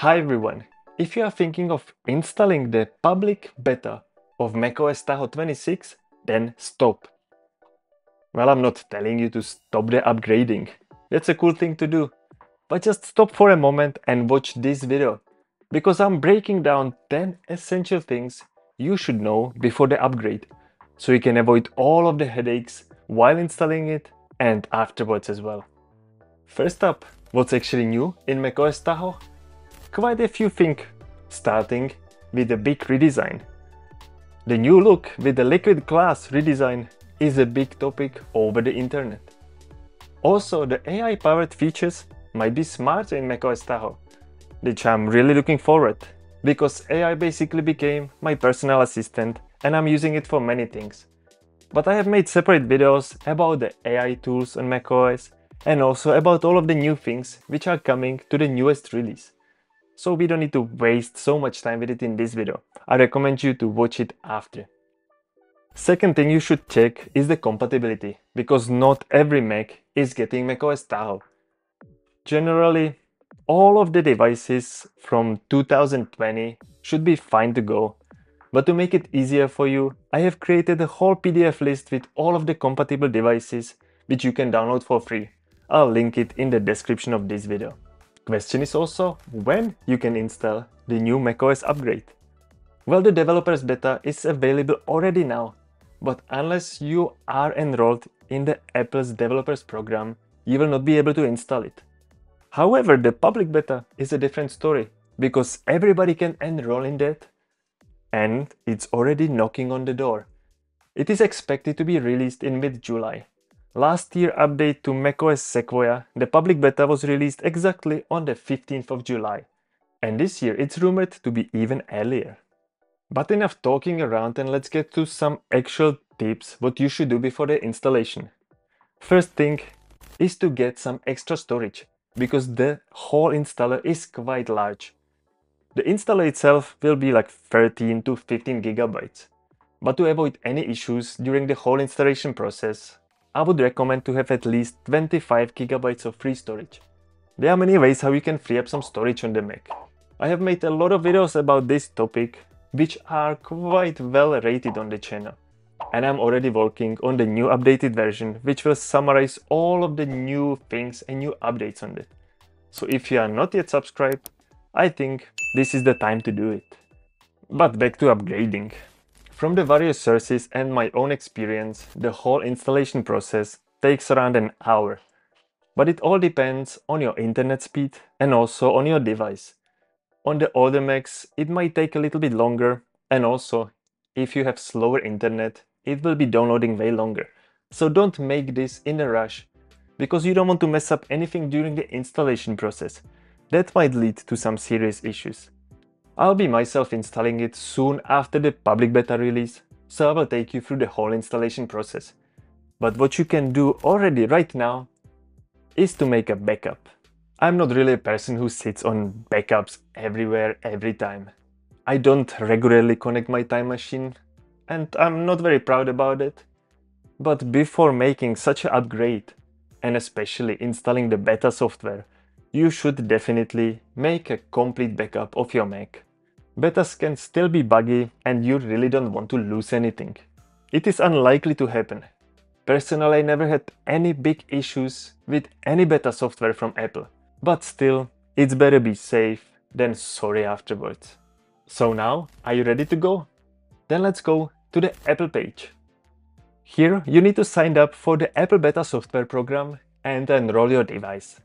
Hi everyone! If you are thinking of installing the public beta of macOS Tahoe 26, then stop. Well, I'm not telling you to stop the upgrading. That's a cool thing to do. But just stop for a moment and watch this video. Because I'm breaking down 10 essential things you should know before the upgrade. So you can avoid all of the headaches while installing it and afterwards as well. First up, what's actually new in macOS Tahoe? Quite a few things, starting with a big redesign. The new look with the liquid glass redesign is a big topic over the internet. Also, the AI-powered features might be smarter in macOS Tahoe, which I'm really looking forward, because AI basically became my personal assistant and I'm using it for many things. But I have made separate videos about the AI tools on macOS and also about all of the new things which are coming to the newest release so we don't need to waste so much time with it in this video. I recommend you to watch it after. Second thing you should check is the compatibility, because not every Mac is getting macOS Tahoe. Generally, all of the devices from 2020 should be fine to go. But to make it easier for you, I have created a whole PDF list with all of the compatible devices which you can download for free. I'll link it in the description of this video. Question is also when you can install the new macOS upgrade. Well, the developers beta is available already now, but unless you are enrolled in the Apple's developers program, you will not be able to install it. However, the public beta is a different story because everybody can enroll in that and it's already knocking on the door. It is expected to be released in mid-July. Last year update to macOS Sequoia, the public beta was released exactly on the 15th of July. And this year it's rumored to be even earlier. But enough talking around and let's get to some actual tips what you should do before the installation. First thing is to get some extra storage, because the whole installer is quite large. The installer itself will be like 13 to 15 gigabytes. But to avoid any issues during the whole installation process, I would recommend to have at least 25 gigabytes of free storage. There are many ways how you can free up some storage on the Mac. I have made a lot of videos about this topic, which are quite well rated on the channel. And I'm already working on the new updated version, which will summarize all of the new things and new updates on it. So if you are not yet subscribed, I think this is the time to do it. But back to upgrading. From the various sources and my own experience, the whole installation process takes around an hour. But it all depends on your internet speed and also on your device. On the older Macs, it might take a little bit longer and also, if you have slower internet, it will be downloading way longer. So don't make this in a rush, because you don't want to mess up anything during the installation process. That might lead to some serious issues. I'll be myself installing it soon after the public beta release, so I will take you through the whole installation process. But what you can do already right now is to make a backup. I'm not really a person who sits on backups everywhere every time. I don't regularly connect my time machine and I'm not very proud about it. But before making such an upgrade, and especially installing the beta software, you should definitely make a complete backup of your Mac. Betas can still be buggy and you really don't want to lose anything. It is unlikely to happen. Personally, I never had any big issues with any beta software from Apple. But still, it's better be safe than sorry afterwards. So now, are you ready to go? Then let's go to the Apple page. Here, you need to sign up for the Apple Beta software program and enroll your device.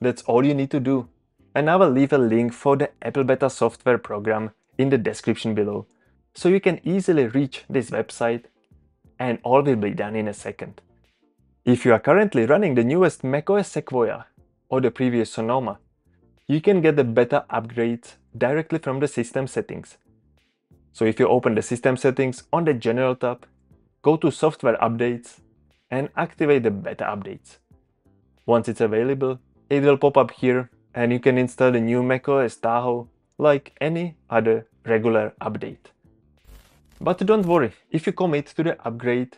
That's all you need to do and I will leave a link for the Apple Beta software program in the description below, so you can easily reach this website and all will be done in a second. If you are currently running the newest macOS Sequoia or the previous Sonoma, you can get the beta upgrades directly from the system settings. So if you open the system settings on the general tab, go to software updates and activate the beta updates. Once it's available, it will pop up here and you can install the new macOS Tahoe like any other regular update. But don't worry, if you commit to the upgrade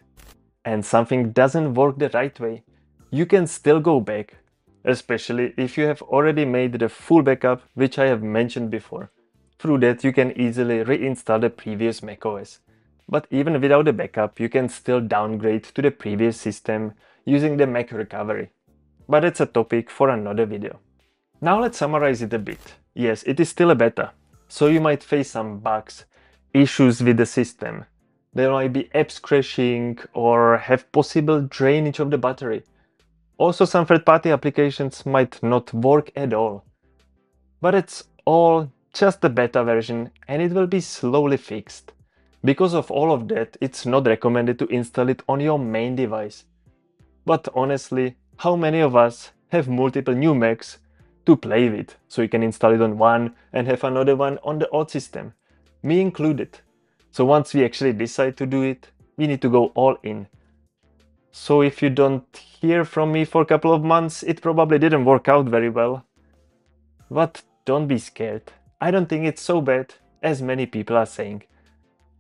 and something doesn't work the right way, you can still go back especially if you have already made the full backup which I have mentioned before. Through that you can easily reinstall the previous macOS. But even without the backup you can still downgrade to the previous system using the Mac recovery. But it's a topic for another video. Now let's summarize it a bit. Yes, it is still a beta, so you might face some bugs, issues with the system. There might be apps crashing or have possible drainage of the battery. Also some third-party applications might not work at all. But it's all just the beta version and it will be slowly fixed. Because of all of that, it's not recommended to install it on your main device. But honestly, how many of us have multiple new Macs to play with? So you can install it on one and have another one on the old system. Me included. So once we actually decide to do it, we need to go all in. So if you don't hear from me for a couple of months, it probably didn't work out very well. But don't be scared. I don't think it's so bad as many people are saying.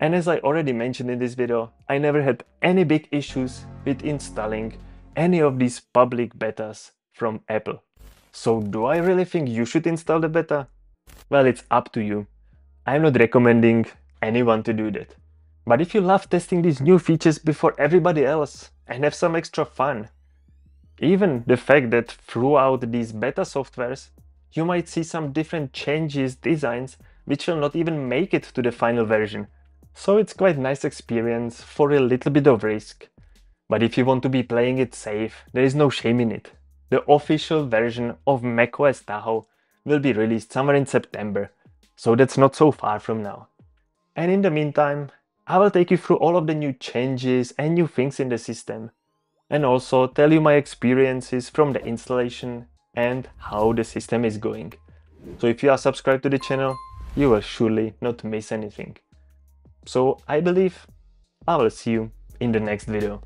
And as I already mentioned in this video, I never had any big issues with installing any of these public betas from Apple. So do I really think you should install the beta? Well, it's up to you. I'm not recommending anyone to do that. But if you love testing these new features before everybody else and have some extra fun, even the fact that throughout these beta softwares, you might see some different changes, designs, which will not even make it to the final version. So it's quite nice experience for a little bit of risk. But if you want to be playing it safe, there is no shame in it. The official version of macOS Tahoe will be released somewhere in September, so that's not so far from now. And in the meantime, I will take you through all of the new changes and new things in the system, and also tell you my experiences from the installation and how the system is going. So if you are subscribed to the channel, you will surely not miss anything. So I believe I will see you in the next video.